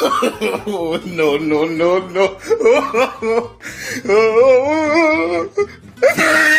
no, no, no, no.